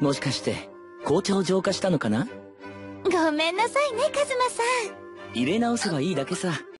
もしかして紅茶を浄化したのかな？ごめんなさいねカズマさん。入れ直せばいいだけさ。